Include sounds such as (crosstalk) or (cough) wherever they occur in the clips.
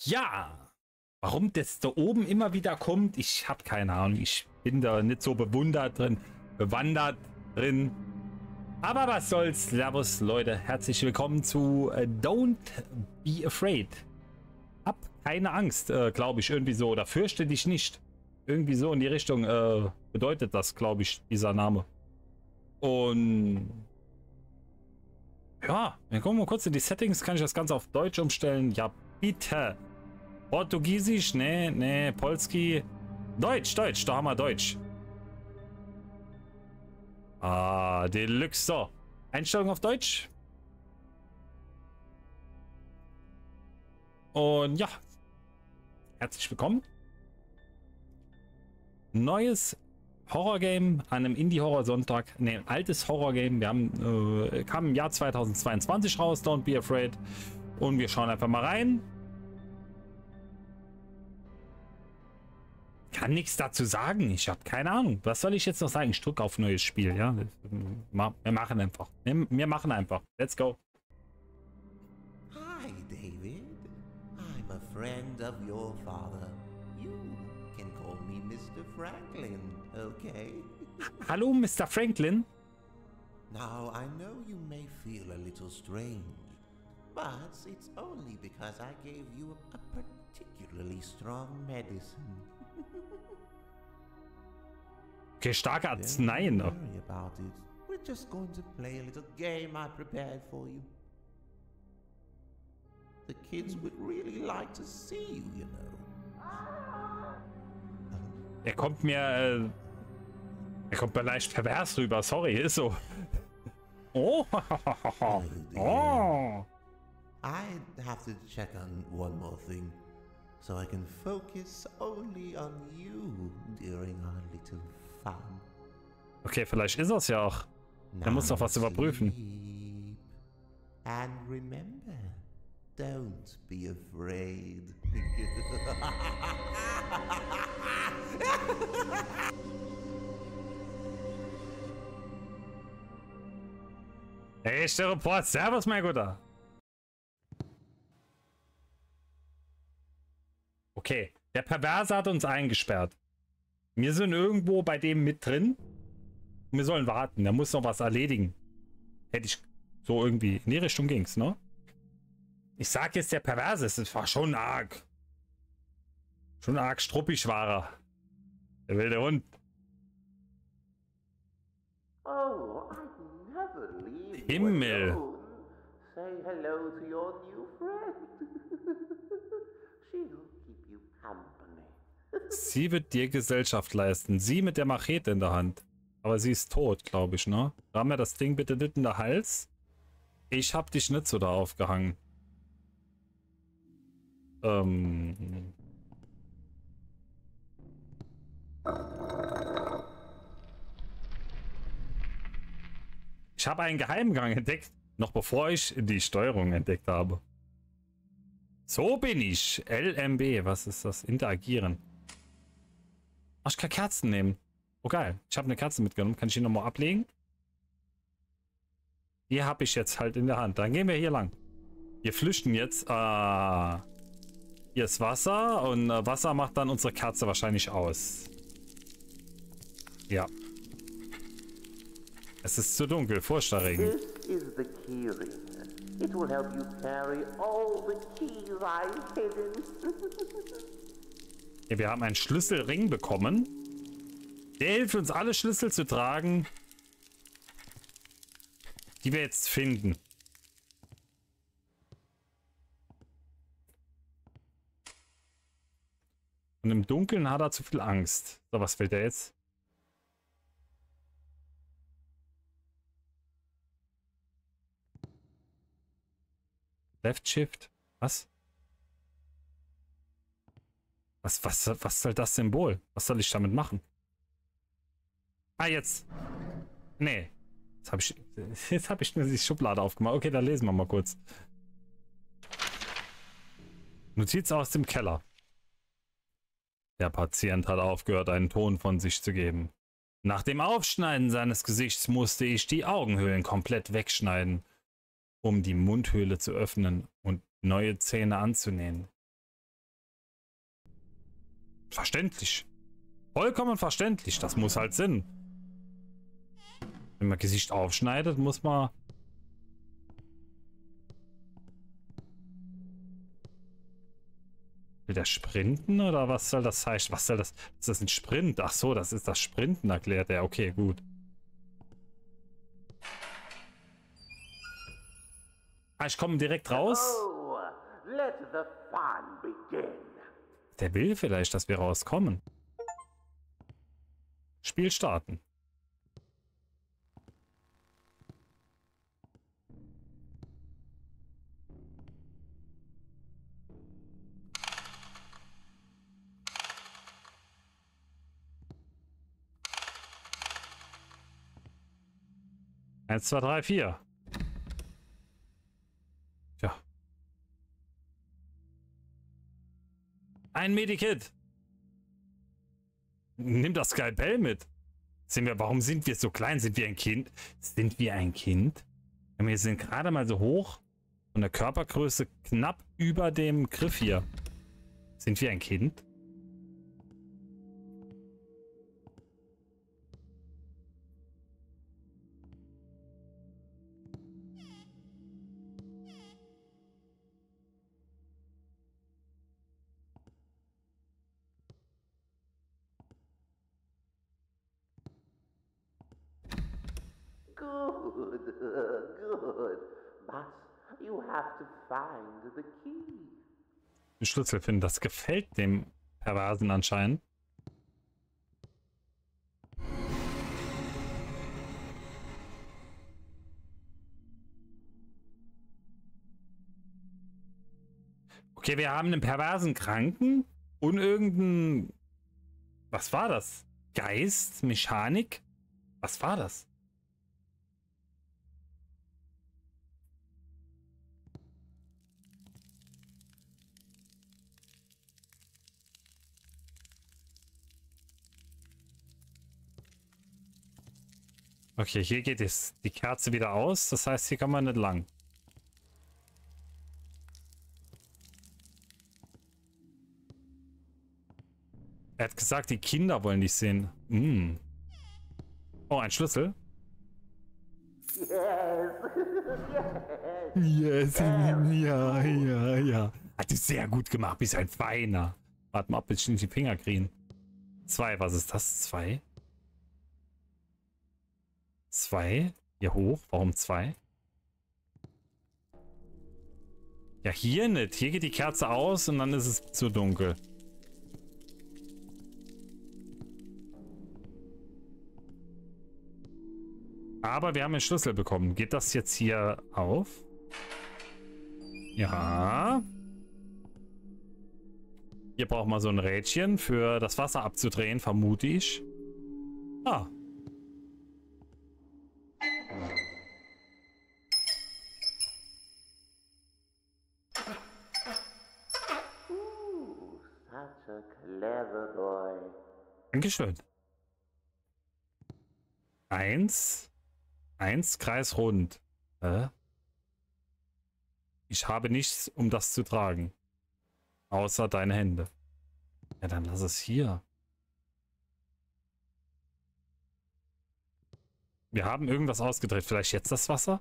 Ja, warum das da oben immer wieder kommt, ich habe keine Ahnung. Ich bin da nicht so bewundert drin, bewandert drin. Aber was soll's. Servus, Leute. Herzlich willkommen zu äh, Don't Be Afraid. Hab keine Angst, äh, glaube ich, irgendwie so. Oder fürchte dich nicht. Irgendwie so in die Richtung äh, bedeutet das, glaube ich, dieser Name. Und ja, wir gucken mal kurz in die Settings. Kann ich das Ganze auf Deutsch umstellen? Ja, bitte. Portugiesisch? Nee, nee. Polski? Deutsch, Deutsch. Da haben wir Deutsch. Ah, Deluxe. So. Einstellung auf Deutsch. Und ja. Herzlich willkommen. Neues Horrorgame an einem Indie-Horror-Sonntag. Ne, altes Horrorgame. Wir haben, äh, kam im Jahr 2022 raus, Don't Be Afraid. Und wir schauen einfach mal rein. Kann nichts dazu sagen. Ich habe keine Ahnung. Was soll ich jetzt noch sagen? Ich drücke auf neues Spiel, ja. Wir machen einfach. Wir machen einfach. Let's go. Hi, David. I'm a friend of your father. You can call me Mr. Franklin, okay? Hallo, Mr. Franklin. Now, I know you may feel a little strange, but it's only because I gave you a particularly strong medicine. Okay, starke Arzneien. it. We're just going to play a little game I prepared for you. The kids would really like to see you, you know. Er kommt mir, äh, er kommt mir leicht pervers rüber. Sorry, ist so. (laughs) Oh. oh. I have to check on one more thing, so I can focus only on you during our little fun. Okay, vielleicht ist es ja auch. Er muss doch was überprüfen. And remember, don't be afraid. (laughs) Echte Report. Servus, mein Guter. Okay, der Perverse hat uns eingesperrt. Wir sind irgendwo bei dem mit drin. Wir sollen warten. Der muss noch was erledigen. Hätte ich so irgendwie. In die Richtung ging's, ne? Ich sag jetzt der Perverse. Es war schon arg. Schon arg struppig war er. Der wilde Hund. Oh, I'd never leave Himmel. Say hello to your new friend. (laughs) She'll. Sie wird dir Gesellschaft leisten. Sie mit der Machete in der Hand. Aber sie ist tot, glaube ich, ne? Ramm mir das Ding bitte nicht in der Hals. Ich hab dich nicht da aufgehangen. Ähm. Ich habe einen Geheimgang entdeckt, noch bevor ich die Steuerung entdeckt habe. So bin ich. LMB, was ist das? Interagieren. Ach, ich kann Kerzen nehmen. Oh geil. Ich habe eine Kerze mitgenommen. Kann ich die nochmal ablegen? Die habe ich jetzt halt in der Hand. Dann gehen wir hier lang. Wir flüchten jetzt. Ah. Hier ist Wasser und äh, Wasser macht dann unsere Kerze wahrscheinlich aus. Ja. Es ist zu dunkel. Furchterregend. This is the key ring. It will help you carry all the keys I've hidden. (laughs) Ja, wir haben einen Schlüsselring bekommen. Der hilft uns, alle Schlüssel zu tragen, die wir jetzt finden. Und im Dunkeln hat er zu viel Angst. So, was fällt er jetzt? Left Shift? Was? Was, was, was soll das Symbol? Was soll ich damit machen? Ah, jetzt. Nee. Jetzt habe ich, (laughs) jetzt hab ich mir die Schublade aufgemacht. Okay, dann lesen wir mal kurz. Notiz aus dem Keller. Der Patient hat aufgehört, einen Ton von sich zu geben. Nach dem Aufschneiden seines Gesichts musste ich die Augenhöhlen komplett wegschneiden, um die Mundhöhle zu öffnen und neue Zähne anzunähen. Verständlich. Vollkommen verständlich. Das muss halt Sinn. Wenn man Gesicht aufschneidet, muss man... Will der sprinten oder was soll das heißen? Was soll das? Ist das ein Sprint? Ach so, das ist das Sprinten, erklärt er. Okay, gut. Ah, ich komme direkt raus. Oh, let the fun begin. Der will vielleicht, dass wir rauskommen. Spiel starten. Eins, zwei, drei, vier. Ein Medikit. Nimm das Skalpell mit. Sind wir, warum sind wir so klein? Sind wir ein Kind? Sind wir ein Kind? Wir sind gerade mal so hoch. Von der Körpergröße knapp über dem Griff hier. Sind wir ein Kind? Den Schlüssel finden. Das gefällt dem Perversen anscheinend. Okay, wir haben einen perversen Kranken und irgendeinen... Was war das? Geist? Mechanik? Was war das? Okay, hier geht es die Kerze wieder aus. Das heißt, hier kann man nicht lang. Er hat gesagt, die Kinder wollen dich sehen. Hm. Oh, ein Schlüssel. Yes. yes. Ja, ja, ja. Hat die sehr gut gemacht. Bist ein Feiner. Warte mal, ob ich nicht die Finger kriegen. Zwei, was ist das? Zwei? Zwei? Hier hoch? Warum zwei? Ja, hier nicht. Hier geht die Kerze aus und dann ist es zu dunkel. Aber wir haben einen Schlüssel bekommen. Geht das jetzt hier auf? Ja. Hier braucht man so ein Rädchen für das Wasser abzudrehen, vermute ich. Ah. Dankeschön. Eins. Eins kreisrund. Hä? Ich habe nichts, um das zu tragen. Außer deine Hände. Ja, dann lass es hier. Wir haben irgendwas ausgedreht. Vielleicht jetzt das Wasser?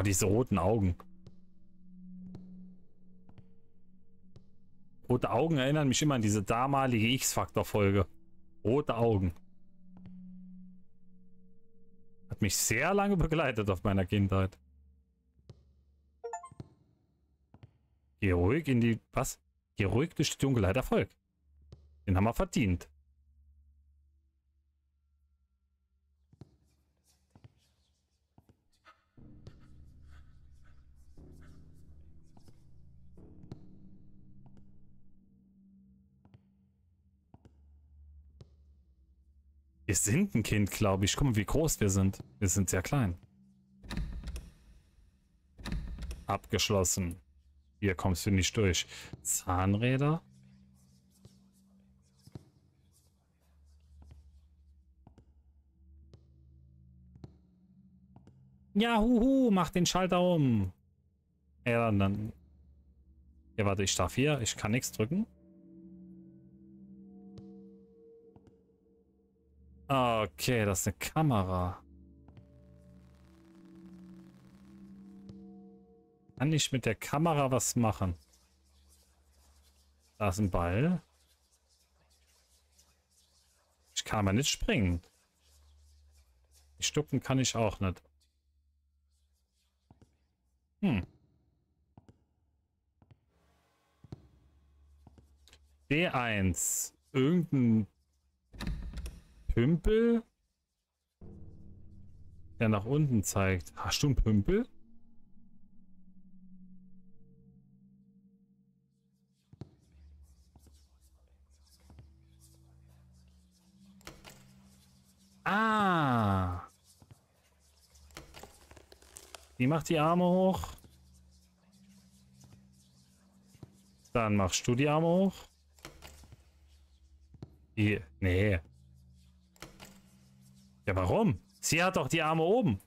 Oh, diese roten Augen. Rote Augen erinnern mich immer an diese damalige X-Factor-Folge. Rote Augen. Hat mich sehr lange begleitet auf meiner Kindheit. Geh ruhig in die... Was? Geh ruhig durch die Dunkelheit Erfolg. Den haben wir verdient. Wir sind ein Kind, glaube ich. Guck mal, wie groß wir sind. Wir sind sehr klein. Abgeschlossen. Hier kommst du nicht durch. Zahnräder? Ja, huhu, mach den Schalter um. Ja, dann. Ja, warte, ich darf hier. Ich kann nichts drücken. Okay, das ist eine Kamera. Kann ich mit der Kamera was machen? Da ist ein Ball. Ich kann aber nicht springen. Die Stucken kann ich auch nicht. Hm. D1. Irgendein Pümpel, der nach unten zeigt. Hast du einen Pümpel? Ah. Die macht die Arme hoch. Dann machst du die Arme hoch. Die, nee. Ja, warum? Sie hat doch die Arme oben.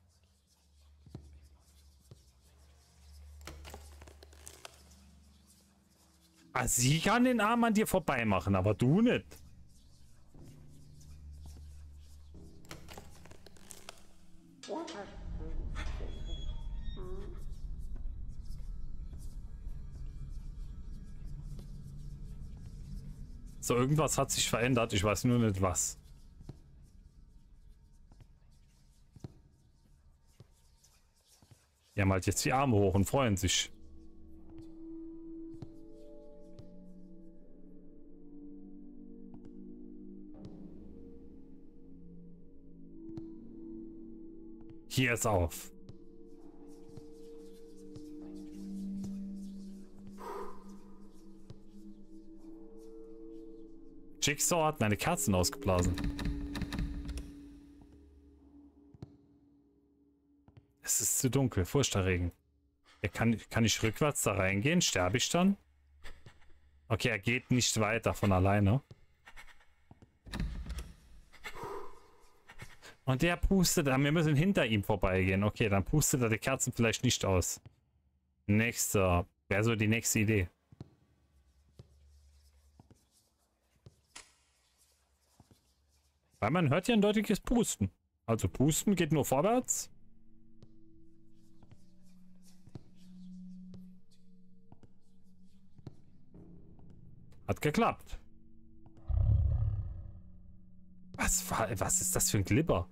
Ah, sie kann den Arm an dir vorbei machen, aber du nicht. So, irgendwas hat sich verändert. Ich weiß nur nicht was. Die haben halt jetzt die Arme hoch und freuen sich. Hier ist auf. Jigsaw hat meine Kerzen ausgeblasen. Es ist zu dunkel, furchterregend. Er kann, kann ich rückwärts da reingehen? Sterbe ich dann? Okay, er geht nicht weiter von alleine. Und der pustet, wir müssen hinter ihm vorbeigehen. Okay, dann pustet er die Kerzen vielleicht nicht aus. Nächster. Wäre so die nächste Idee. Weil man hört ja ein deutliches Pusten. Also Pusten geht nur vorwärts. Hat geklappt. Was, was ist das für ein Glibber?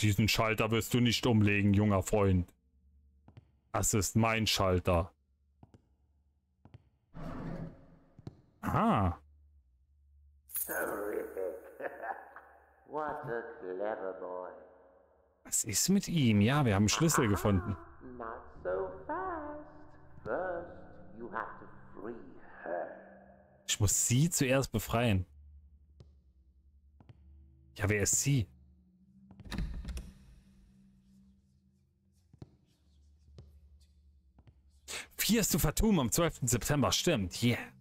Diesen Schalter wirst du nicht umlegen, junger Freund. Das ist mein Schalter. Aha. (laughs) What a clever boy. Was ist mit ihm? Ja, wir haben einen Schlüssel gefunden. Not so fast. First, you have to free her. Ich muss sie zuerst befreien. Ja, wer ist sie? Vier zu Fatum am 12. September, stimmt. Yeah.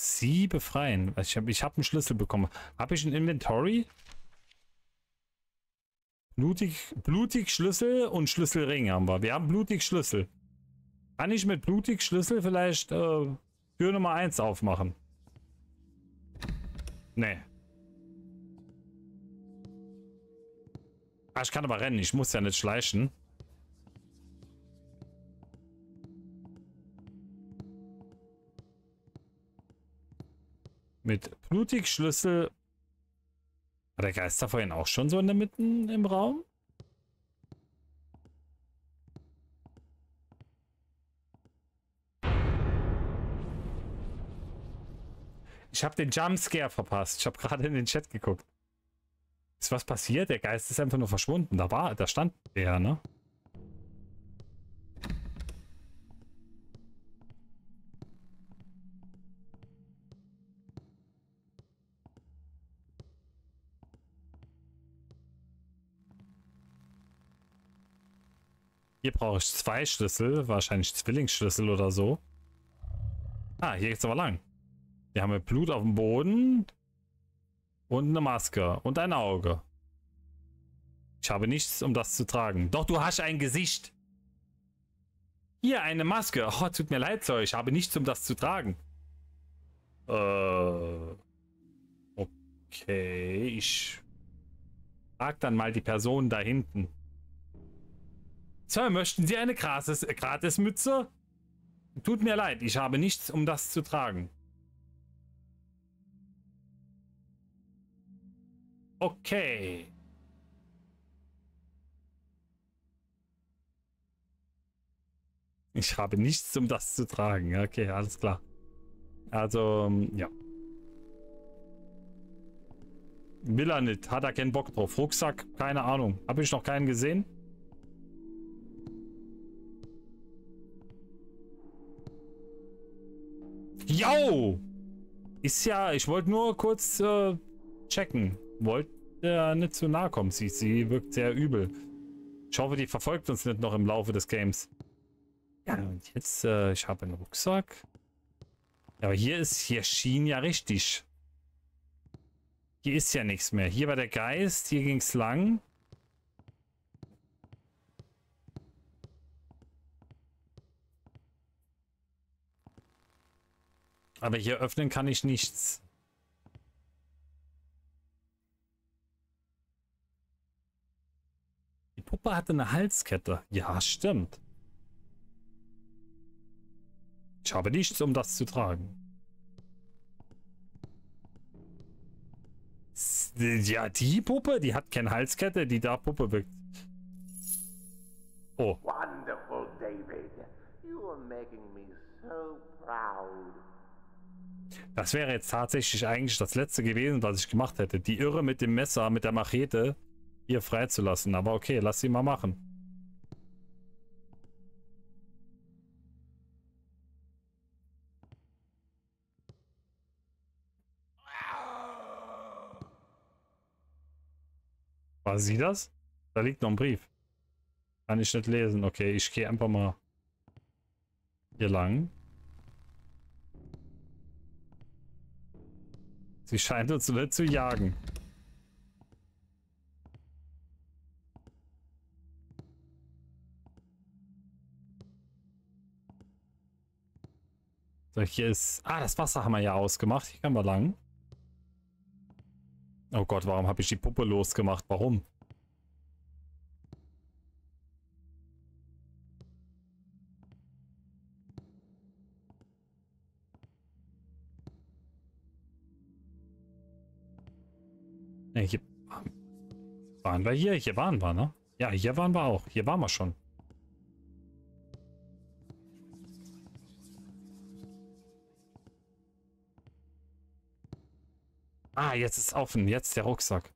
Sie befreien. Ich habe ich hab einen Schlüssel bekommen. Habe ich ein Inventory? Blutig, blutig Schlüssel und Schlüsselring haben wir. Wir haben blutig Schlüssel. Kann ich mit blutig Schlüssel vielleicht äh, Tür Nummer 1 aufmachen? Nee. Ah, ich kann aber rennen. Ich muss ja nicht schleichen. Mit Blutig-Schlüssel. War der Geister vorhin auch schon so in der Mitte im Raum? Ich habe den Jumpscare verpasst. Ich habe gerade in den Chat geguckt. Ist was passiert? Der Geist ist einfach nur verschwunden. Da war, da stand der, ne? Hier brauche ich zwei Schlüssel, wahrscheinlich Zwillingsschlüssel oder so. Ah, hier geht's aber lang. Hier haben wir Blut auf dem Boden und eine Maske und ein Auge. Ich habe nichts, um das zu tragen. Doch, du hast ein Gesicht. Hier, eine Maske. Oh, tut mir leid, Sir. Ich habe nichts, um das zu tragen. Äh. Okay, ich frag dann mal die Person da hinten. Sir, möchten Sie eine Gratis Gratismütze? Tut mir leid, ich habe nichts, um das zu tragen. Okay. Ich habe nichts, um das zu tragen. Okay, alles klar. Also, ähm, ja. Will er nicht. Hat er keinen Bock drauf. Rucksack, keine Ahnung. Habe ich noch keinen gesehen? Yo! Ist ja, ich wollte nur kurz äh, checken. Wollte äh, nicht zu nahe kommen. Sie, sie wirkt sehr übel. Ich hoffe, die verfolgt uns nicht noch im Laufe des Games. Ja, und jetzt, äh, ich habe einen Rucksack. Ja, aber hier ist, hier schien ja richtig. Hier ist ja nichts mehr. Hier war der Geist, hier ging es lang. Aber hier öffnen kann ich nichts. Die Puppe hatte eine Halskette. Ja, stimmt. Ich habe nichts, um das zu tragen. Ja, die Puppe, die hat keine Halskette, die da Puppe wirkt. Oh. Wonderful, David. You are making me so proud. Das wäre jetzt tatsächlich eigentlich das letzte gewesen, was ich gemacht hätte. Die Irre mit dem Messer, mit der Machete hier freizulassen. Aber okay, lass sie mal machen. War sie das? Da liegt noch ein Brief. Kann ich nicht lesen. Okay, ich gehe einfach mal hier lang. Sie scheint uns nicht zu jagen. So, hier ist... Ah, das Wasser haben wir ja ausgemacht. Hier können wir lang. Oh Gott, warum habe ich die Puppe losgemacht? Warum? Ne, hier waren wir hier. Hier waren wir, ne? Ja, hier waren wir auch. Hier waren wir schon. Ah, jetzt ist offen. Jetzt der Rucksack.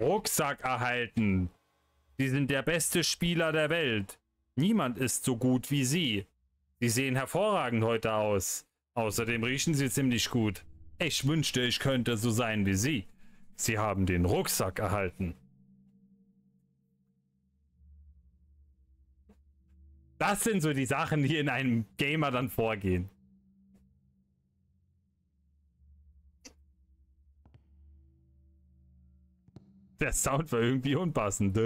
Rucksack erhalten. Sie sind der beste Spieler der Welt. Niemand ist so gut wie Sie. Sie sehen hervorragend heute aus. Außerdem riechen Sie ziemlich gut. Ich wünschte, ich könnte so sein wie Sie. Sie haben den Rucksack erhalten. Das sind so die Sachen, die in einem Gamer dann vorgehen. Der Sound war irgendwie unpassend.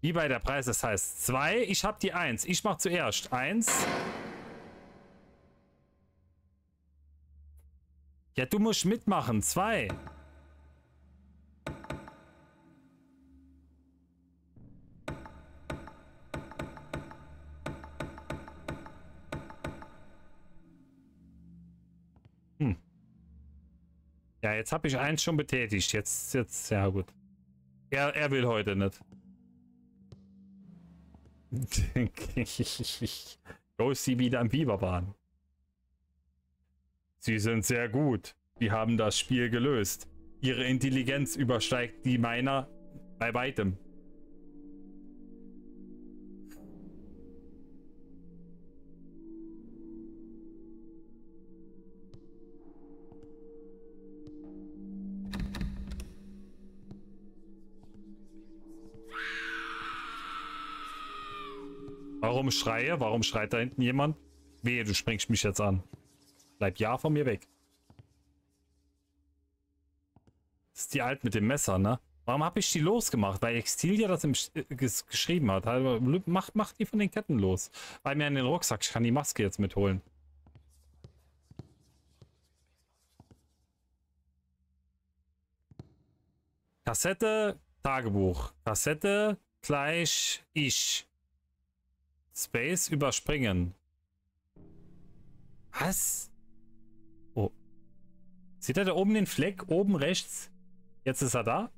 Wie bei der Preis, das heißt 2. Ich habe die 1. Ich mache zuerst 1. Ja, du musst mitmachen. 2. jetzt habe ich eins schon betätigt. Jetzt, jetzt, ja gut. Er, er will heute nicht. (laughs) Go sie wieder am Biberbahn. Sie sind sehr gut. Sie haben das Spiel gelöst. Ihre Intelligenz übersteigt die meiner bei weitem. Warum schreie? Warum schreit da hinten jemand? Wehe, du springst mich jetzt an. Bleib ja von mir weg. Das ist die Alt mit dem Messer, ne? Warum habe ich die losgemacht? Weil Extilia das im, äh, ges geschrieben hat. Also, mach, mach die von den Ketten los. Weil mir in den Rucksack. Ich kann die Maske jetzt mitholen. Kassette, Tagebuch. Kassette gleich ich. Space überspringen. Was? Oh. Sieht er da oben den Fleck? Oben rechts? Jetzt ist er da.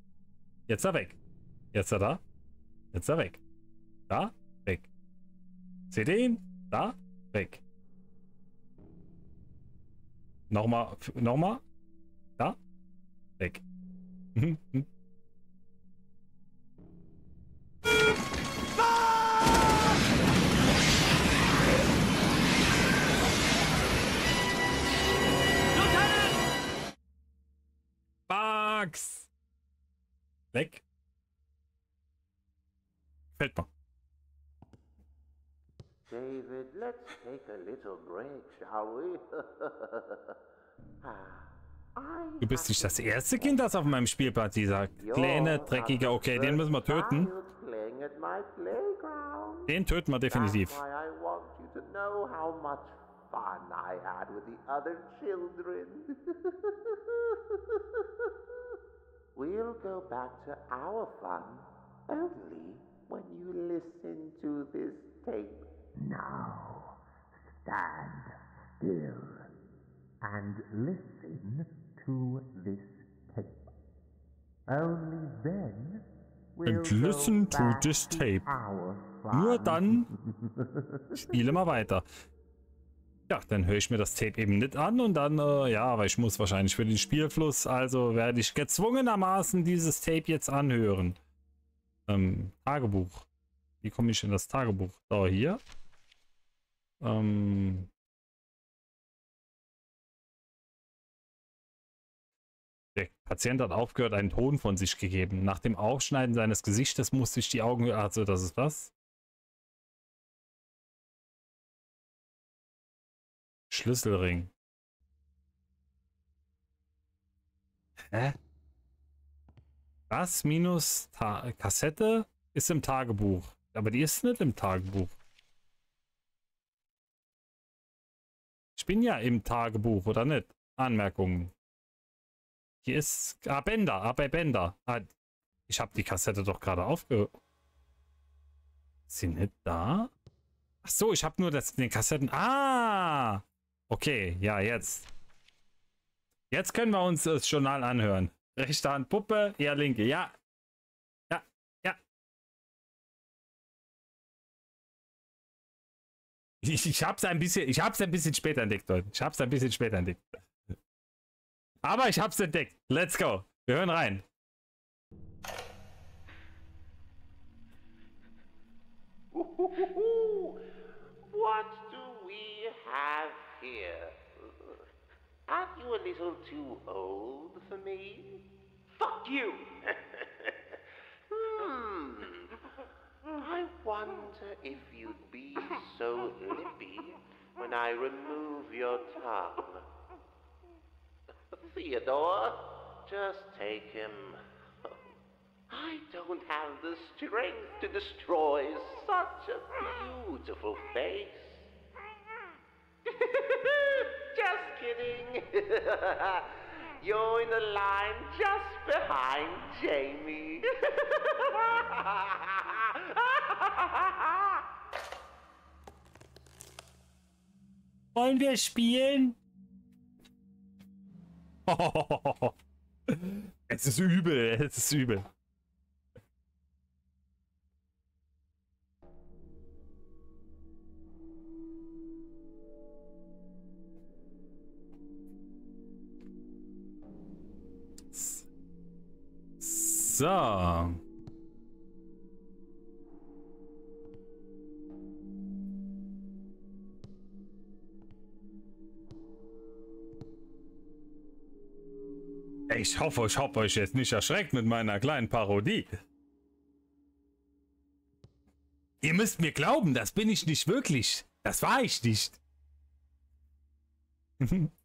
Jetzt ist er weg. Jetzt ist er da. Jetzt ist er weg. Da, weg. Seht ihr ihn? Da, weg. Nochmal, nochmal. Da, weg. (laughs) Bugs! Weg. Fällt mir. David, let's take a little break, shall we? (laughs) Ah, Du bist nicht das erste Kind, das auf meinem Spielplatz dieser kleine, dreckige, okay, den müssen wir töten. Playing at my playground. Den töten wir definitiv. (laughs) we'll go back to our fun only when you listen to this tape. Now, stand still and listen to this tape. Only then will And listen to this tape. Our Nur fun. dann (laughs) spiele mal weiter. Ja, dann höre ich mir das Tape eben nicht an und dann, äh, ja, aber ich muss wahrscheinlich für den Spielfluss, also werde ich gezwungenermaßen dieses Tape jetzt anhören. Ähm, Tagebuch. Wie komme ich in das Tagebuch? So, hier. Ähm. Der Patient hat aufgehört, einen Ton von sich gegeben. Nach dem Aufschneiden seines Gesichtes musste ich die Augen. Also, das ist was? Schlüsselring. Hä? Das minus Ta Kassette ist im Tagebuch. Aber die ist nicht im Tagebuch. Ich bin ja im Tagebuch, oder nicht? Anmerkungen. Hier ist. Ah, Bänder. Ah, bei Bänder. Ah, ich habe die Kassette doch gerade aufge. Ist sie nicht da? Ach so, ich habe nur das, den Kassetten. Ah! Okay, ja, jetzt. Jetzt können wir uns das Journal anhören. Rechte Hand Puppe, eher linke. Ja. Ja, ja. Ich, ich hab's ein bisschen, ich hab's ein bisschen später entdeckt, Leute. Ich hab's ein bisschen später entdeckt. Aber ich hab's entdeckt. Let's go. Wir hören rein. What do we have here? Aren't you a little too old for me? Fuck you! (laughs) hmm. I wonder if you'd be so lippy when I remove your tongue. Theodore, just take him. I don't have the strength to destroy such a beautiful face. (laughs) just kidding. (laughs) You're in the line just behind Jamie. (laughs) Wollen wir spielen? Es ist übel, es ist übel. So. Ich hoffe, ich habe euch jetzt nicht erschreckt mit meiner kleinen Parodie. Ihr müsst mir glauben, das bin ich nicht wirklich. Das war ich nicht. (laughs)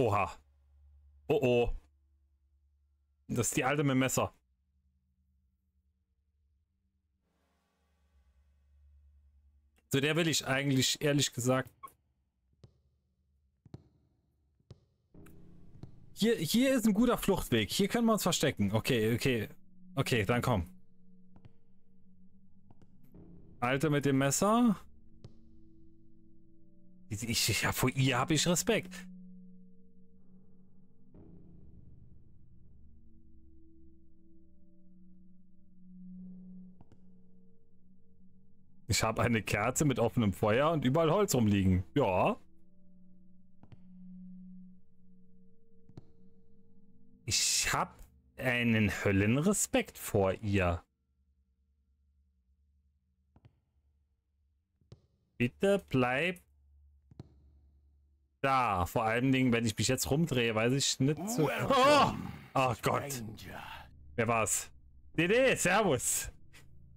Oha. Oh oh. Das ist die alte mit dem Messer. Zu der will ich eigentlich, ehrlich gesagt. Hier, hier ist ein guter Fluchtweg. Hier können wir uns verstecken. Okay, okay. Okay, dann komm. Alte mit dem Messer. Ich, ich, ja, vor ihr habe ich Respekt. Ich habe eine Kerze mit offenem Feuer und überall Holz rumliegen. Ja. Ich habe einen Höllenrespekt vor ihr. Bitte bleib da. Vor allen Dingen, wenn ich mich jetzt rumdrehe, weiß ich nicht so. Oh, oh Gott. Wer war's? DD, Servus.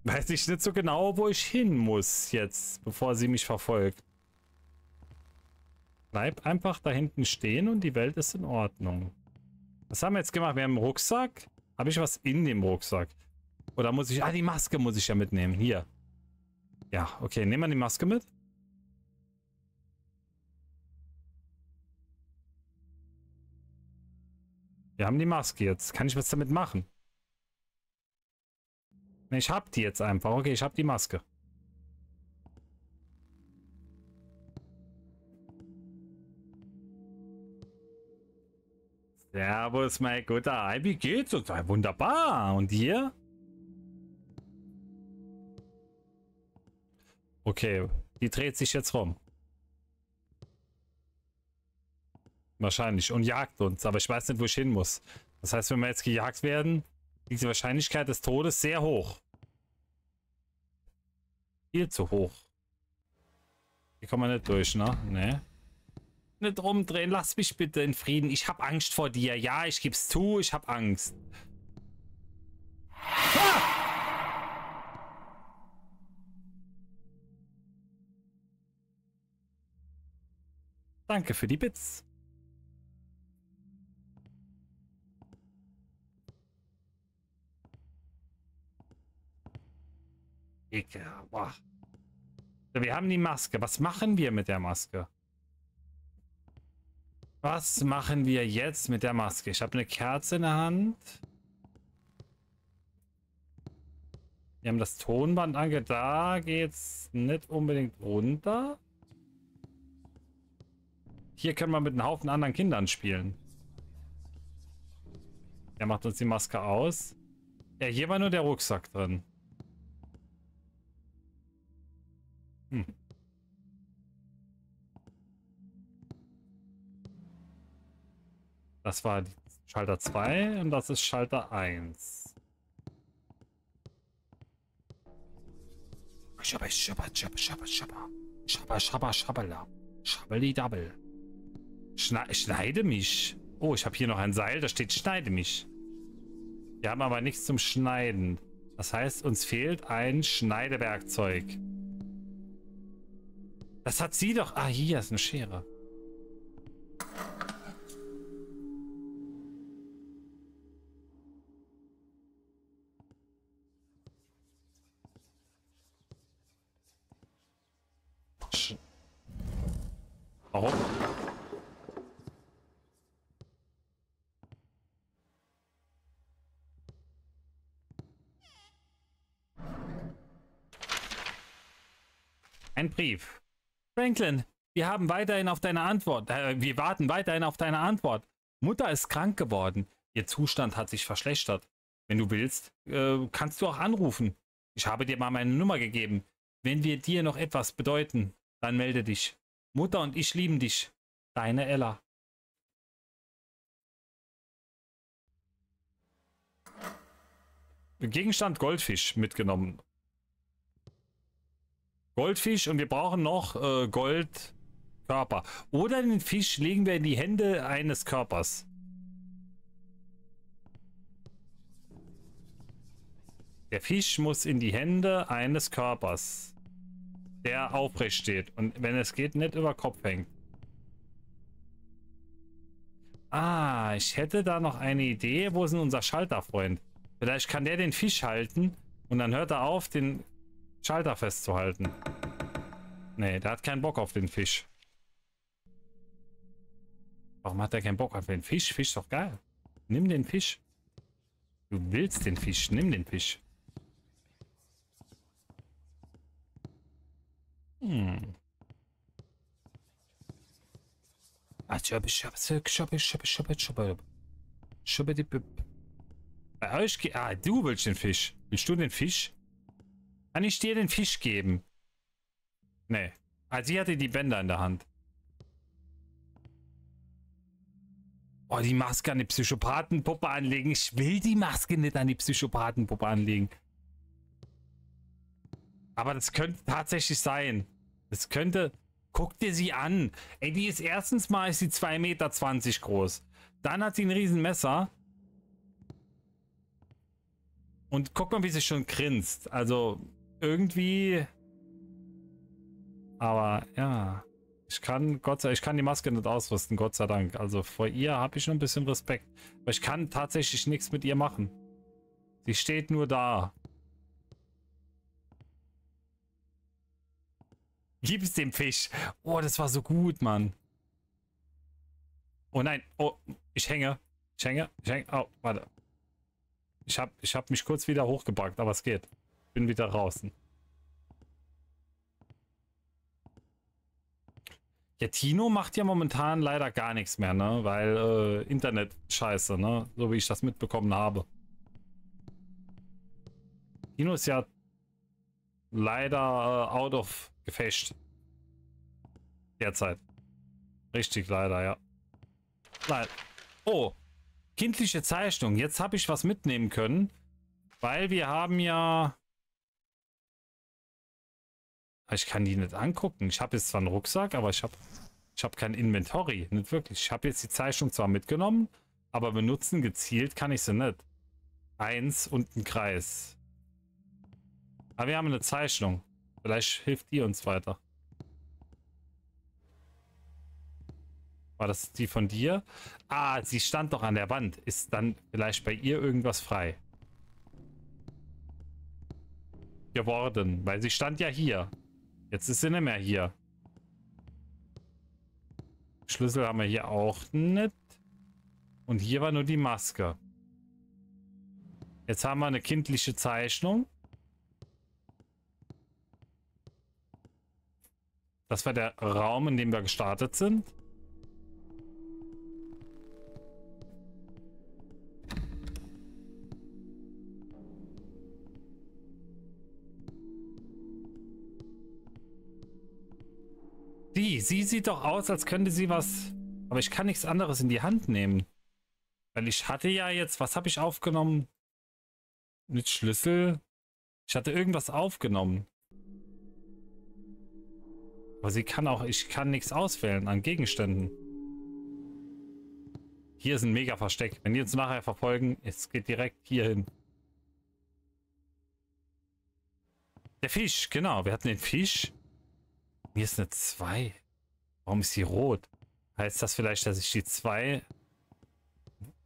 Weiß ich nicht so genau, wo ich hin muss jetzt, bevor sie mich verfolgt. Bleib einfach da hinten stehen und die Welt ist in Ordnung. Was haben wir jetzt gemacht? Wir haben einen Rucksack. Habe ich was in dem Rucksack? Oder muss ich... Ah, die Maske muss ich ja mitnehmen. Hier. Ja, okay. Nehmen wir die Maske mit. Wir haben die Maske jetzt. Kann ich was damit machen? Ich hab die jetzt einfach. Okay, ich hab die Maske. Servus, mein guter Wie geht's? Wunderbar. Und hier? Okay, die dreht sich jetzt rum. Wahrscheinlich. Und jagt uns. Aber ich weiß nicht, wo ich hin muss. Das heißt, wenn wir jetzt gejagt werden, liegt die Wahrscheinlichkeit des Todes sehr hoch. Viel zu hoch. Hier kommen wir nicht durch, ne? Ne. Nicht rumdrehen, lass mich bitte in Frieden. Ich habe Angst vor dir. Ja, ich geb's zu, ich habe Angst. Danke für die Bits. Boah. Wir haben die Maske. Was machen wir mit der Maske? Was machen wir jetzt mit der Maske? Ich habe eine Kerze in der Hand. Wir haben das Tonband ange... Da geht's nicht unbedingt runter. Hier können wir mit einem Haufen anderen Kindern spielen. Er macht uns die Maske aus. Ja, hier war nur der Rucksack drin. Hm. Das war Schalter 2 und das ist Schalter 1. Schabba, schabba, schabba, schabba, schabba. Schabba, schabba, schabbala. Schabbeli double. Schne schneide mich. Oh, ich habe hier noch ein Seil, da steht schneide mich. Wir haben aber nichts zum Schneiden. Das heißt, uns fehlt ein Schneidewerkzeug. Das hat sie doch. Ah, hier ist eine Schere. Warum? Ein Brief. Franklin, wir haben weiterhin auf deine Antwort. Äh, wir warten weiterhin auf deine Antwort. Mutter ist krank geworden. Ihr Zustand hat sich verschlechtert. Wenn du willst, äh, kannst du auch anrufen. Ich habe dir mal meine Nummer gegeben. Wenn wir dir noch etwas bedeuten, dann melde dich. Mutter und ich lieben dich. Deine Ella. Gegenstand Goldfisch mitgenommen. Goldfisch und wir brauchen noch äh, Goldkörper. Oder den Fisch legen wir in die Hände eines Körpers. Der Fisch muss in die Hände eines Körpers, der aufrecht steht und wenn es geht, nicht über Kopf hängt. Ah, ich hätte da noch eine Idee. Wo ist denn unser Schalterfreund? Vielleicht kann der den Fisch halten und dann hört er auf, den Schalter festzuhalten. Nee, der hat keinen Bock auf den Fisch. Warum hat er keinen Bock auf den Fisch? Fisch ist doch geil. Nimm den Fisch. Du willst den Fisch. Nimm den Fisch. Hm. Bei euch geht. Ah, du willst den Fisch. Willst du den Fisch? Kann ich dir den Fisch geben? Nee. Ah, sie hatte die Bänder in der Hand. Oh, die Maske an die Psychopathenpuppe anlegen. Ich will die Maske nicht an die Psychopathenpuppe anlegen. Aber das könnte tatsächlich sein. Das könnte... Guck dir sie an. Ey, die ist erstens mal ist sie 2,20 Meter groß. Dann hat sie ein riesen Messer. Und guck mal, wie sie schon grinst. Also irgendwie... Aber ja... Ich kann, Gott sei ich kann die Maske nicht ausrüsten, Gott sei Dank. Also vor ihr habe ich schon ein bisschen Respekt. Aber ich kann tatsächlich nichts mit ihr machen. Sie steht nur da. Gib es dem Fisch. Oh, das war so gut, Mann. Oh nein. Oh, ich hänge. Ich hänge. Ich hänge. Oh, warte. Ich habe ich hab mich kurz wieder hochgepackt, aber es geht. Bin wieder draußen. Ja, Tino macht ja momentan leider gar nichts mehr, ne? Weil äh, Internet scheiße, ne? So wie ich das mitbekommen habe. Tino ist ja leider äh, out of Gefecht. Derzeit. Richtig, leider, ja. Nein. Oh. Kindliche Zeichnung. Jetzt habe ich was mitnehmen können. Weil wir haben ja... Ich kann die nicht angucken. Ich habe jetzt zwar einen Rucksack, aber ich habe ich hab kein Inventory. Nicht wirklich. Ich habe jetzt die Zeichnung zwar mitgenommen, aber benutzen gezielt kann ich sie nicht. Eins und ein Kreis. Aber wir haben eine Zeichnung. Vielleicht hilft die uns weiter. War das die von dir? Ah, sie stand doch an der Wand. Ist dann vielleicht bei ihr irgendwas frei? Geworden, weil sie stand ja hier. Jetzt ist sie nicht mehr hier. Schlüssel haben wir hier auch nicht. Und hier war nur die Maske. Jetzt haben wir eine kindliche Zeichnung. Das war der Raum, in dem wir gestartet sind. Sie sieht doch aus, als könnte sie was... Aber ich kann nichts anderes in die Hand nehmen. Weil ich hatte ja jetzt... Was habe ich aufgenommen? Mit Schlüssel? Ich hatte irgendwas aufgenommen. Aber sie kann auch, ich kann nichts auswählen an Gegenständen. Hier ist ein mega Versteck. Wenn die uns nachher verfolgen, es geht direkt hier hin. Der Fisch, genau. Wir hatten den Fisch. Hier ist eine 2. Warum ist sie rot? Heißt das vielleicht, dass ich die 2...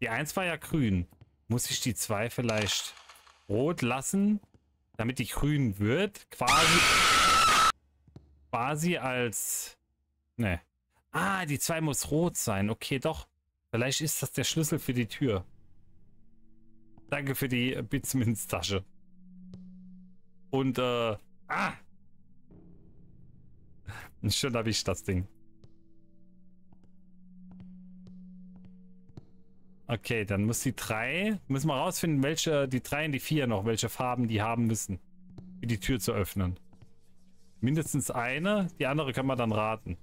Die 1 war ja grün. Muss ich die 2 vielleicht rot lassen, damit die grün wird? Quasi quasi als... Ne. Ah, die 2 muss rot sein. Okay, doch. Vielleicht ist das der Schlüssel für die Tür. Danke für die Bitsmins-Tasche. Und, äh... Ah! (laughs) Schön erwischt, das Ding. Okay, dann muss die 3... Müssen wir rausfinden, welche... Die 3 und die 4 noch, welche Farben die haben müssen. Für die Tür zu öffnen. Mindestens eine, die andere kann man dann raten.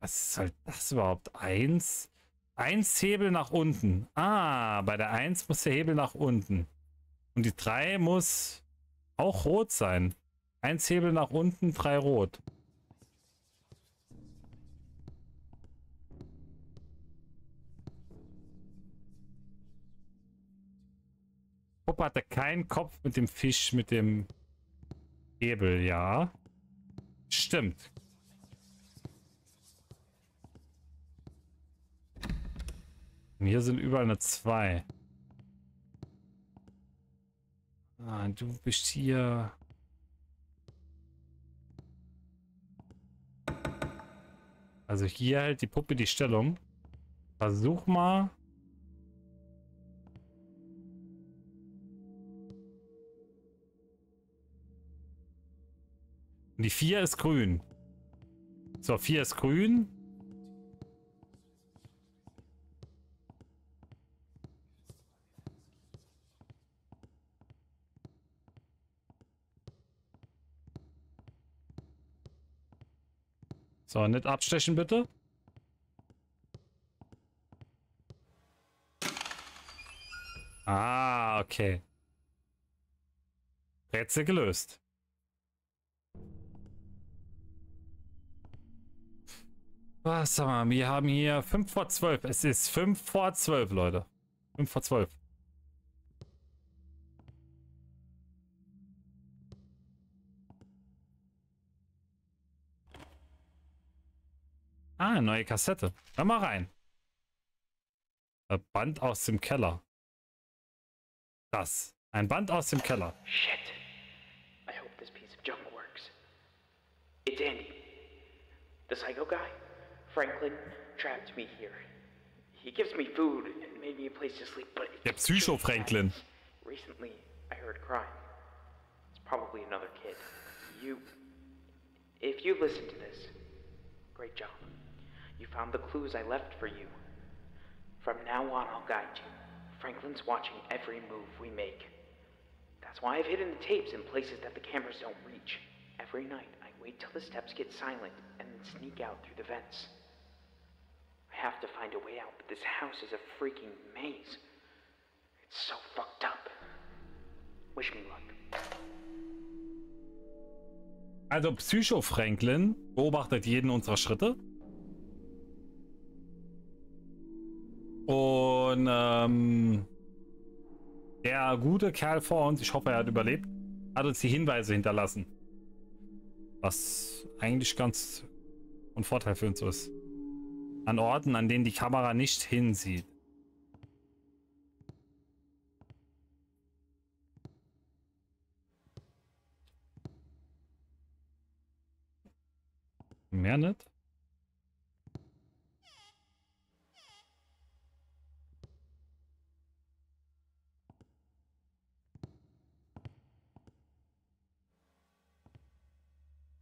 Was soll das überhaupt? Eins? Eins Hebel nach unten. Ah, bei der Eins muss der Hebel nach unten. Und die drei muss auch rot sein. Eins Hebel nach unten, drei rot. Pop hatte keinen Kopf mit dem Fisch, mit dem Hebel, ja. Stimmt. Und hier sind überall eine 2. Ah, du bist hier... Also hier hält die Puppe die Stellung. Versuch mal. Und die 4 ist grün. So, 4 ist grün. So, nicht abstechen bitte. Ah, okay. Rätsel gelöst. Was sag mal, wir haben hier 5 vor 12. Es ist 5 vor 12, Leute. 5 vor 12. Ah, neue Kassette. Hör mal rein. Ein Band aus dem Keller. Das. Ein Band aus dem Keller. Shit. I hope this piece of junk works. It's Andy. The psycho guy. Franklin trapped me here. He gives me food and made me a place to sleep, but Der Psycho-Franklin. me. Recently, I heard crying. It's probably another kid. You. If you listen to this, great job. You found the clues I left for you. From now on, I'll guide you. Franklin's watching every move we make. That's why I've hidden the tapes in places that the cameras don't reach. Every night, I wait till the steps get silent and then sneak out through the vents. I have to find a way out, but this house is a freaking maze. It's so fucked up. Wish me luck. Also Psycho Franklin beobachtet jeden unserer Schritte. Und ähm, der gute Kerl vor uns, ich hoffe, er hat überlebt, hat uns die Hinweise hinterlassen. Was eigentlich ganz von Vorteil für uns ist. An Orten, an denen die Kamera nicht hinsieht. Mehr nicht?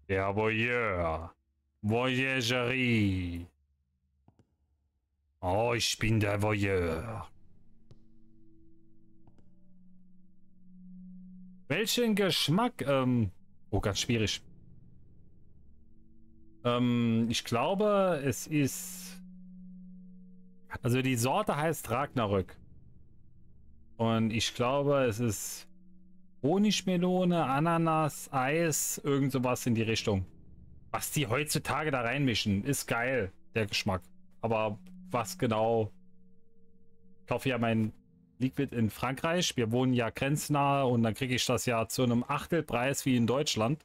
Der Voyeur. Voyagerie. Oh, ich bin der Voyeur. Welchen Geschmack? Ähm, oh, ganz schwierig. Ähm, ich glaube, es ist. Also die Sorte heißt Ragnarök. Und ich glaube, es ist Honigmelone, Ananas, Eis, irgend sowas in die Richtung. Was die heutzutage da reinmischen, ist geil, der Geschmack. Aber was genau? Ich kaufe ja mein Liquid in Frankreich. Wir wohnen ja grenznah und dann kriege ich das ja zu einem Achtelpreis wie in Deutschland.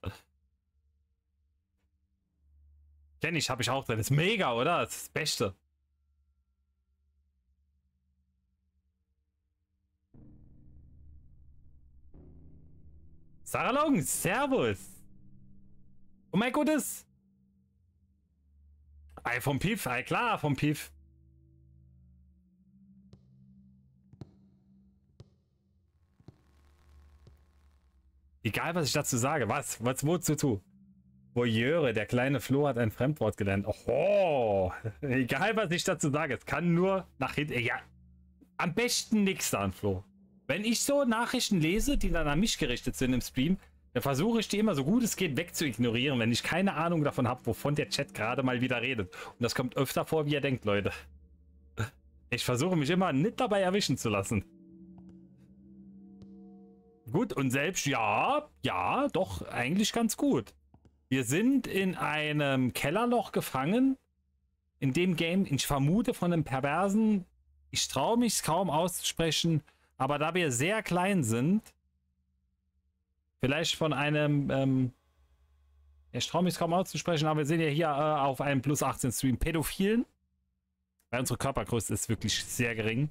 Kenn ich, habe ich auch drin. Ist mega, oder? Das ist das Beste. Sarah Long, Servus. Oh mein Gutes. Ei, vom Piff, ei, klar, vom Piff. Egal, was ich dazu sage. Was? Was wozu zu? Voyeure, der kleine Flo hat ein Fremdwort gelernt. Oho. Egal, was ich dazu sage. Es kann nur nach hinten. Ja. Am besten nichts sagen, Flo. Wenn ich so Nachrichten lese, die dann an mich gerichtet sind im Stream, dann versuche ich die immer so gut es geht weg zu ignorieren, wenn ich keine Ahnung davon habe, wovon der Chat gerade mal wieder redet. Und das kommt öfter vor, wie ihr denkt, Leute. Ich versuche mich immer nicht dabei erwischen zu lassen. Gut, und selbst, ja, ja, doch, eigentlich ganz gut. Wir sind in einem Kellerloch gefangen. In dem Game, ich vermute von einem perversen, ich traue mich kaum auszusprechen, Aber da wir sehr klein sind, vielleicht von einem, ähm, ich traue mich kaum auszusprechen, aber wir sind ja hier äh, auf einem Plus 18 Stream Pädophilen. Weil unsere Körpergröße ist wirklich sehr gering.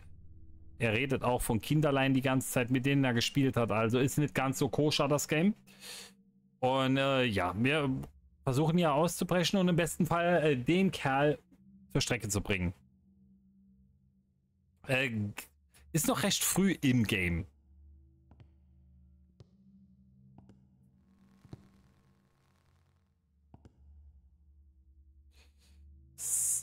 Er redet auch von Kinderlein die ganze Zeit, mit denen er gespielt hat. Also ist nicht ganz so koscher das Game. Und äh, ja, wir versuchen hier auszubrechen und im besten Fall äh, den Kerl zur Strecke zu bringen. Äh, ist noch recht früh im Game.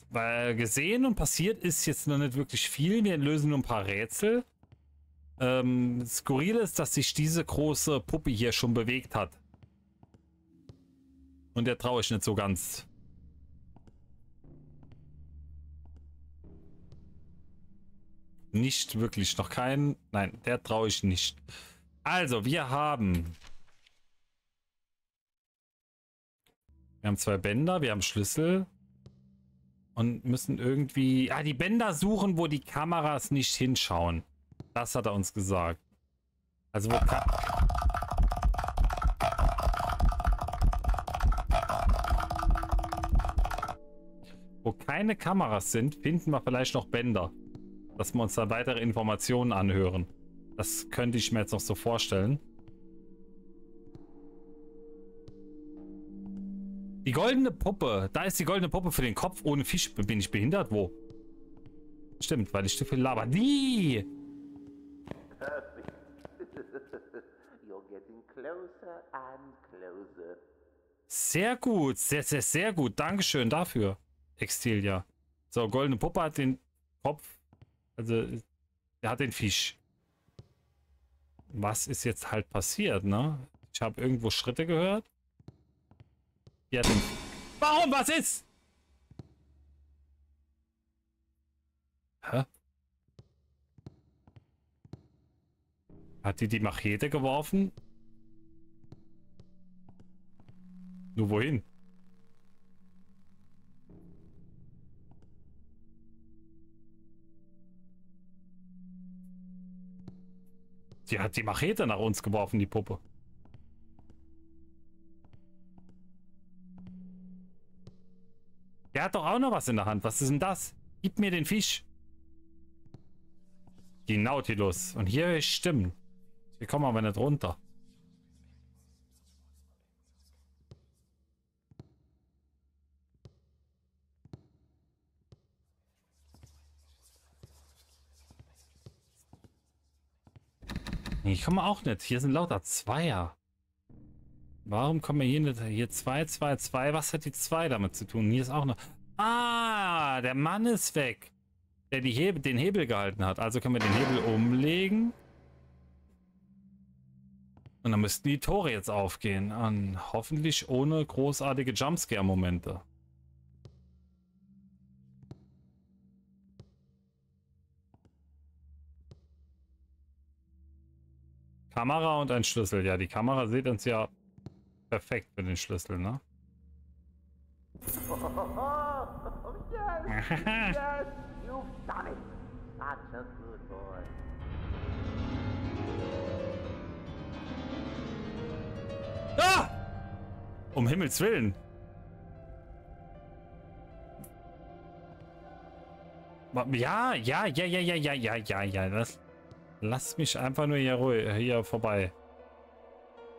Weil gesehen und passiert ist jetzt noch nicht wirklich viel. Wir lösen nur ein paar Rätsel. Ähm, skurril ist, dass sich diese große Puppe hier schon bewegt hat. Und der traue ich nicht so ganz. Nicht wirklich, noch keinen. Nein, der traue ich nicht. Also, wir haben... Wir haben zwei Bänder, wir haben Schlüssel. Und müssen irgendwie... Ah, die Bänder suchen, wo die Kameras nicht hinschauen. Das hat er uns gesagt. Also wo... Ka wo keine Kameras sind, finden wir vielleicht noch Bänder dass wir uns da weitere Informationen anhören. Das könnte ich mir jetzt noch so vorstellen. Die goldene Puppe. Da ist die goldene Puppe für den Kopf. Ohne Fisch bin ich behindert. Wo? Stimmt, weil ich zu viel laber. Die! (laughs) Sehr gut. Sehr, sehr, sehr gut. Dankeschön dafür, Extilia. So, goldene Puppe hat den Kopf also, er hat den Fisch. Was ist jetzt halt passiert, ne? Ich habe irgendwo Schritte gehört. Den... Warum? Was ist? Hä? Hat die die Machete geworfen? Nur wohin? Sie hat die Machete nach uns geworfen, die Puppe. Der hat doch auch noch was in der Hand. Was ist denn das? Gib mir den Fisch. Die Nautilus. Und hier Stimmen. Wir kommen aber nicht runter. Ich komme auch nicht. Hier sind lauter Zweier. Warum kommen wir hier nicht? Hier 2, 2, 2. Was hat die 2 damit zu tun? Hier ist auch noch... Ah, der Mann ist weg. Der die Hebel, den Hebel gehalten hat. Also können wir den Hebel umlegen. Und dann müssten die Tore jetzt aufgehen. Und hoffentlich ohne großartige Jumpscare-Momente. Kamera und ein Schlüssel. Ja, die Kamera sieht uns ja perfekt mit den Schlüsseln, ne? (laughs) ah! Um Himmels Willen. Ja, ja, ja, ja, ja, ja, ja, ja, ja, das... Lass mich einfach nur hier, hier vorbei.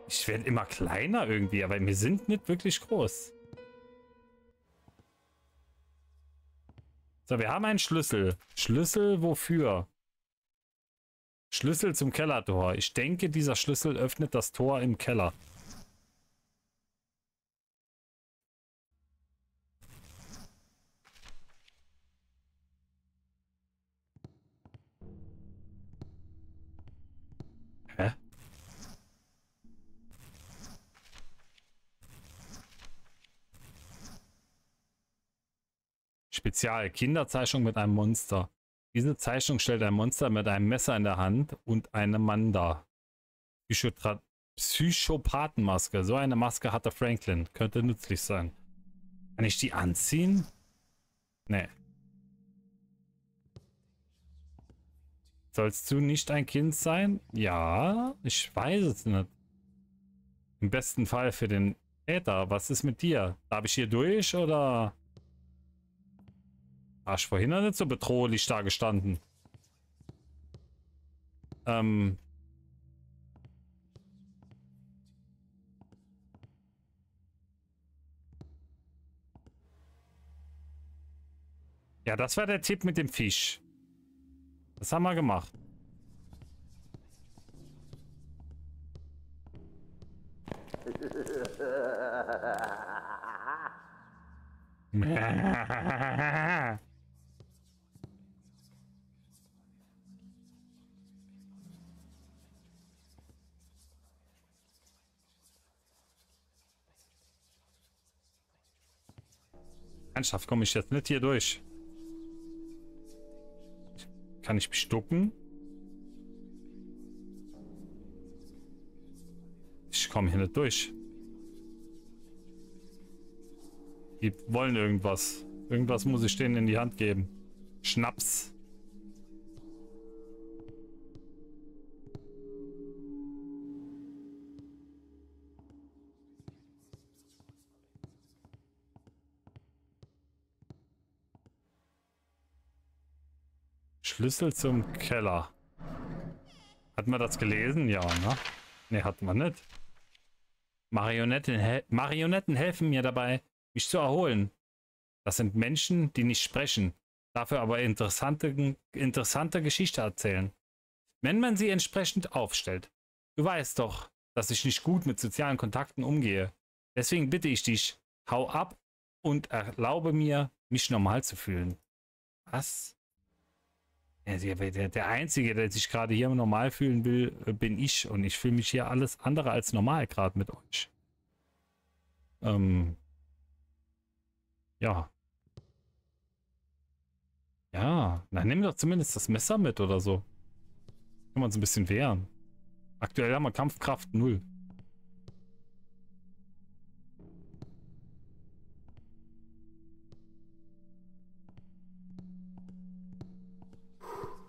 Ich werde immer kleiner irgendwie, aber wir sind nicht wirklich groß. So, wir haben einen Schlüssel. Schlüssel wofür? Schlüssel zum Kellertor. Ich denke, dieser Schlüssel öffnet das Tor im Keller. Spezial. Kinderzeichnung mit einem Monster. Diese Zeichnung stellt ein Monster mit einem Messer in der Hand und einem Mann dar. Psychotra Psychopathenmaske. So eine Maske hatte Franklin. Könnte nützlich sein. Kann ich die anziehen? Nee. Sollst du nicht ein Kind sein? Ja, ich weiß es nicht. Im besten Fall für den Täter. Was ist mit dir? Darf ich hier durch oder? Noch nicht so bedrohlich da gestanden? Ähm. Ja, das war der Tipp mit dem Fisch. Das haben wir gemacht. (laughs) (laughs) Ernsthaft, komme ich jetzt nicht hier durch. Kann ich mich ducken? Ich komme hier nicht durch. Die wollen irgendwas. Irgendwas muss ich denen in die Hand geben. Schnaps. Schlüssel zum Keller. Hat man das gelesen? Ja, ne? Ne, hat man nicht. Marionetten, hel Marionetten helfen mir dabei, mich zu erholen. Das sind Menschen, die nicht sprechen, dafür aber interessante, interessante Geschichte erzählen. Wenn man sie entsprechend aufstellt. Du weißt doch, dass ich nicht gut mit sozialen Kontakten umgehe. Deswegen bitte ich dich, hau ab und erlaube mir, mich normal zu fühlen. Was? Der, Einzige, der sich gerade hier normal fühlen will, äh, bin ich. Und ich fühle mich hier alles andere als normal gerade mit euch. Ähm. Ja. Ja, dann nimm doch zumindest das Messer mit oder so. Können wir uns ein bisschen wehren. Aktuell haben wir Kampfkraft 0.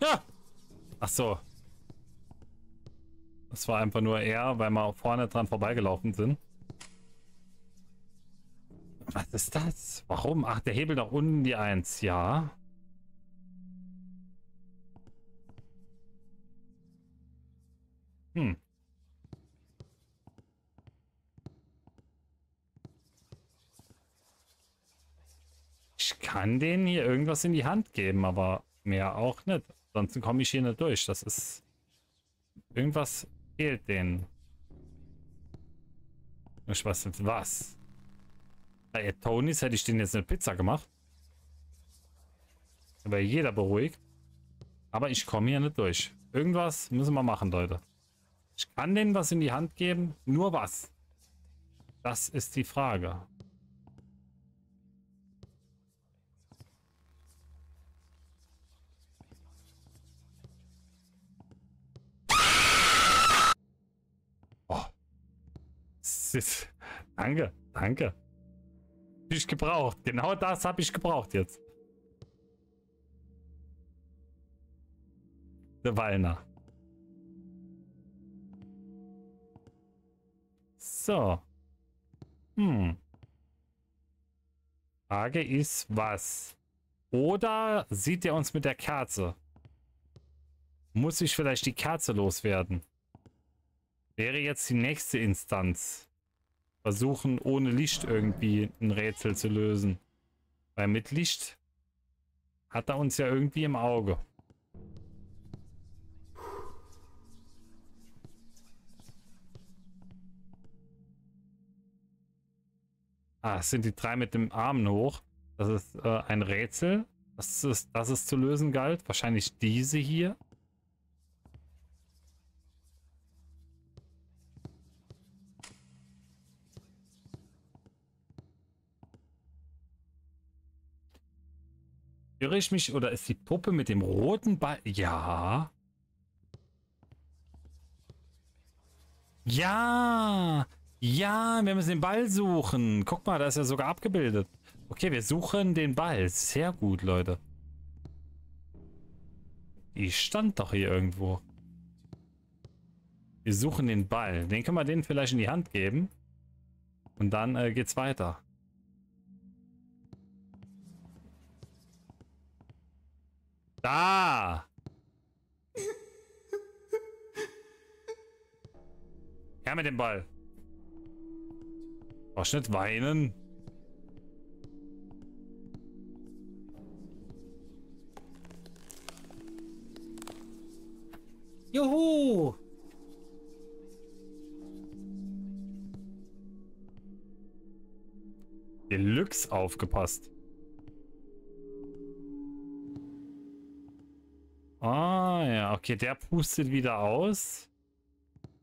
Ja! Ach so. Das war einfach nur er, weil wir vorne dran vorbeigelaufen sind. Was ist das? Warum? Ach, der Hebel nach unten die 1. Ja. Hm. Ich kann denen hier irgendwas in die Hand geben, aber mehr auch nicht. Sonst komme ich hier nicht durch. Das ist... Irgendwas fehlt denen. Ich weiß nicht was. Bei Tonys hätte ich den jetzt eine Pizza gemacht. Aber jeder beruhigt. Aber ich komme hier nicht durch. Irgendwas müssen wir machen, Leute. Ich kann denen was in die Hand geben. Nur was? Das ist die Frage. Ist, danke, danke. Hab ich gebraucht. Genau das habe ich gebraucht jetzt. Der Wallner. So. Hm. Frage ist, was? Oder sieht er uns mit der Kerze? Muss ich vielleicht die Kerze loswerden? Wäre jetzt die nächste Instanz versuchen, ohne Licht irgendwie ein Rätsel zu lösen. Weil mit Licht hat er uns ja irgendwie im Auge. Ah, es sind die drei mit dem Armen hoch. Das ist äh, ein Rätsel. Das ist, das ist zu lösen galt. Wahrscheinlich diese hier. Irre ich mich oder ist die Puppe mit dem roten Ball? Ja. Ja. Ja, wir müssen den Ball suchen. Guck mal, da ist er sogar abgebildet. Okay, wir suchen den Ball. Sehr gut, Leute. Die stand doch hier irgendwo. Wir suchen den Ball. Den können wir denen vielleicht in die Hand geben. Und dann äh, geht's weiter. Da! Her mit dem Ball. Brauchst nicht weinen. Juhu! Deluxe aufgepasst. Okay, der pustet wieder aus,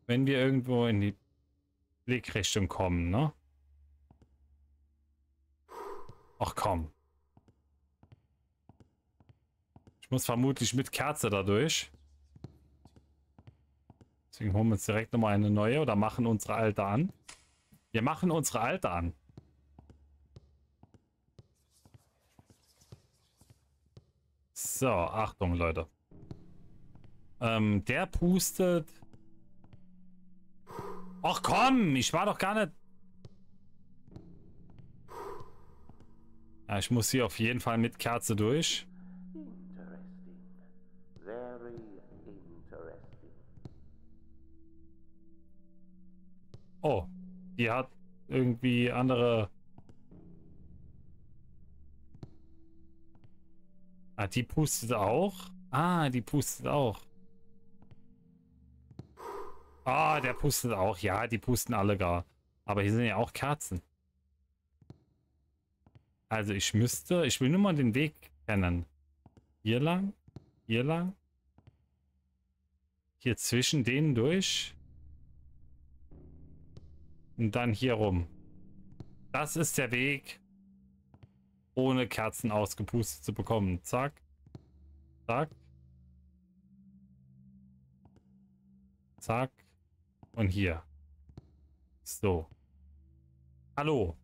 wenn wir irgendwo in die Blickrichtung kommen, ne? Ach komm. Ich muss vermutlich mit Kerze dadurch. Deswegen holen wir uns direkt nochmal eine neue oder machen unsere alte an. Wir machen unsere alte an. So, Achtung, Leute. Ähm, der pustet. Ach komm, ich war doch gar nicht... Ja, ich muss hier auf jeden Fall mit Kerze durch. Oh, die hat irgendwie andere... Ah, die pustet auch. Ah, die pustet auch. Ah, der pustet auch. Ja, die pusten alle gar. Aber hier sind ja auch Kerzen. Also ich müsste, ich will nur mal den Weg kennen. Hier lang, hier lang. Hier zwischen denen durch. Und dann hier rum. Das ist der Weg, ohne Kerzen ausgepustet zu bekommen. Zack. Zack. Zack. Und hier. So. Hallo.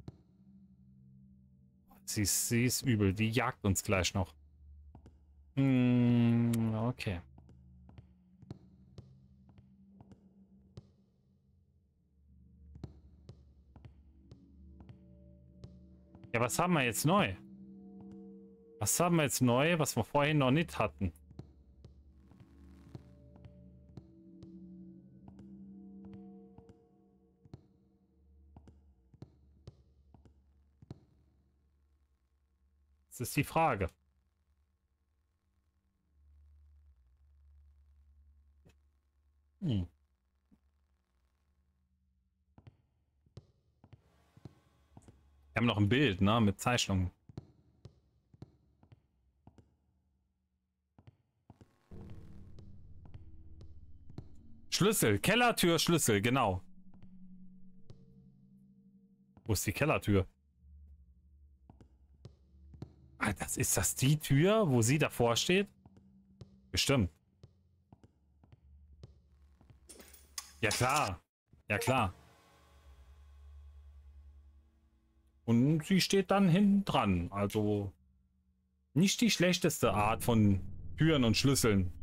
Sie, ist- sie ist übel. Die jagt uns gleich noch. Hm, okay. Ja, was haben wir jetzt neu? Was haben wir jetzt neu, was wir vorhin noch nicht hatten? Das ist die Frage. Hm. Wir haben noch ein Bild, ne, mit Zeichnungen. Schlüssel, Kellertür, Schlüssel, genau. Wo ist die Kellertür? Ah, das, ist das die Tür, wo sie davor steht? Bestimmt. Ja klar. Ja klar. Und sie steht dann hinten dran. Also nicht die schlechteste Art von Türen und Schlüsseln.